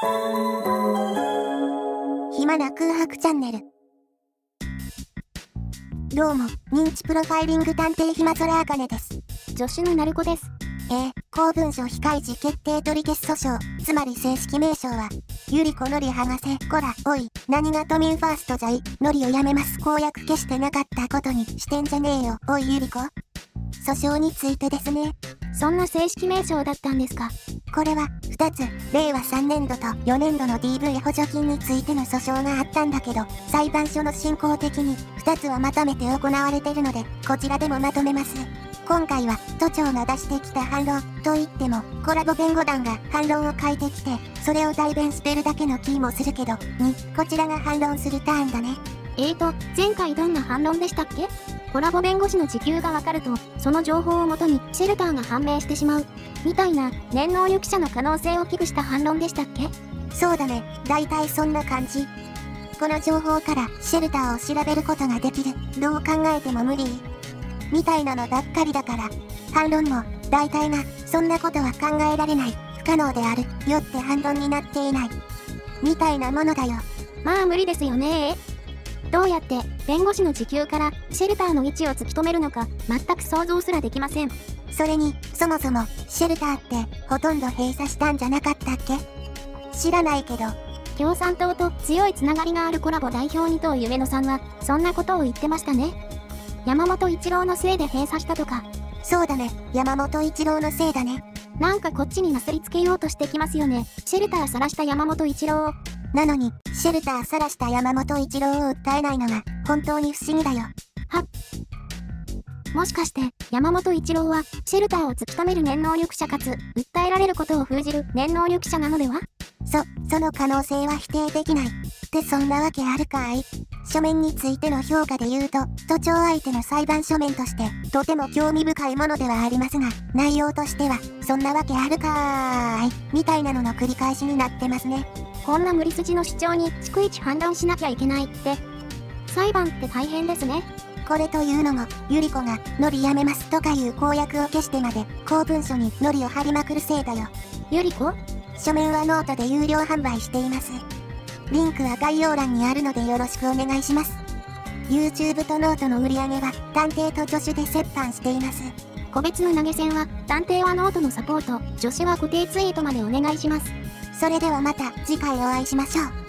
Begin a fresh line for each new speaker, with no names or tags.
暇な空白チャンネル。どうも、認知プロファイリング探偵暇空あかねです。
助手のなるこです。
えー、公文書非開示決定取り消し訴訟、つまり正式名称は、ゆりこのり剥がせ、こら、おい、何が都民ファーストじゃい、のりをやめます、公約消してなかったことにしてんじゃねえよ、おいゆりこ。訴訟についてですね。
そんな正式名称だったんですか
これは、2つ、令和3年度と4年度の DV 補助金についての訴訟があったんだけど、裁判所の進行的に、2つはまとめて行われてるので、こちらでもまとめます。今回は、都庁が出してきた反論、と言っても、コラボ弁護団が反論を書いてきて、それを代弁してるだけの気もするけど、に、こちらが反論するターンだね。
えーと、前回どんな反論でしたっけ？コラボ弁護士の時給がわかると、その情報をもとにシェルターが判明してしまう。みたいな、念能力者の可能性を危惧した反論でしたっけ？
そうだね、大体そんな感じ。この情報からシェルターを調べることができる。どう考えても無理。みたいなのばっかりだから、反論も、大体が、そんなことは考えられない、不可能である、よって反論になっていない。みたいなものだよ。
まあ無理ですよねどうやって弁護士の時給からシェルターの位置を突き止めるのか全く想像すらできません。
それに、そもそもシェルターってほとんど閉鎖したんじゃなかったっけ？知らないけど。
共産党と強いつながりがあるコラボ代表にと夢野さんはそんなことを言ってましたね。山本一郎のせいで閉鎖したとか。
そうだね、山本一郎のせいだね。
なんかこっちになすりつけようとしてきますよね。シェルター晒した山本一郎を
なのに、シェルターさらした山本一郎を訴えないのが、本当に不思議だよ。
はっもしかして、山本一郎は、シェルターを突き止める念能力者かつ、訴えられることを封じる念能力者なのでは？
そ、その可能性は否定できない。ってそんなわけあるかい？書面についての評価で言うと、都庁相手の裁判書面として、とても興味深いものではありますが、内容としては、そんなわけあるかーい、みたいなのの繰り返しになってますね。
こんな無理筋の主張に逐一反論しなきゃいけないって、裁判って大変ですね。
これというのも、ゆり子が、ノリやめますとかいう公約を消してまで、公文書にノリを貼りまくるせいだよ。
ゆり子？
書面はノートで有料販売しています。リンクは概要欄にあるのでよろしくお願いします。YouTube とノートの売り上げは探偵と助手で折半しています。
個別の投げ銭は探偵はノートのサポート、助手は固定ツイートまでお願いします。
それではまた次回お会いしましょう。